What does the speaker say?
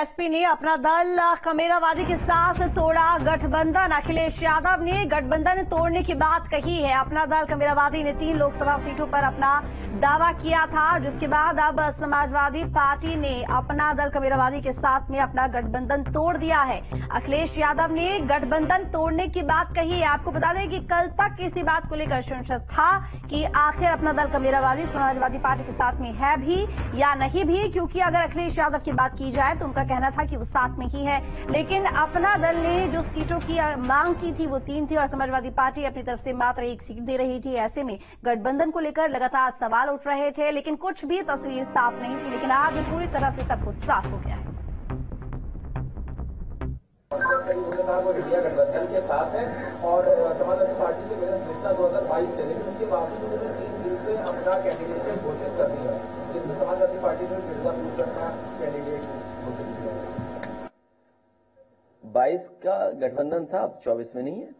SP ने अपना दल कमेरावादी के साथ तोड़ा गठबंधन। अखिलेश यादव ने गठबंधन तोड़ने की बात कही है। अपना दल कमेरावादी ने तीन लोकसभा सीटों पर अपना दावा किया था, जिसके बाद अब समाजवादी पार्टी ने अपना दल कमेरावादी के साथ में अपना गठबंधन तोड़ दिया है। अखिलेश यादव ने गठबंधन तोड़ने की बात कही है। आपको बता दें कि कल तक इसी बात को लेकर संशय था कि आखिर अपना दल कमेरावादी समाजवादी पार्टी के साथ में है भी या नहीं भी, क्योंकि अगर अखिलेश यादव की बात की जाए तो उनका कहना था कि वो साथ में ही है। लेकिन अपना दल ने जो सीटों की मांग की थी, वो तीन थी और समाजवादी पार्टी अपनी तरफ़ से मात्र एक सीट दे रही थी। ऐसे में गठबंधन को लेकर लगातार सवाल उठ रहे थे, लेकिन कुछ भी तस्वीर साफ़ नहीं थी, लेकिन आज पूरी तरह से सब कुछ साफ़ हो गया है। समाजवादी पार्टी के दो हज़ार बाईस से, लेकिन उसके बावजूद उन्होंने तीन सीट से अपना कैंडिडेट घोषित 22 का गठबंधन था अब 24 में नहीं है।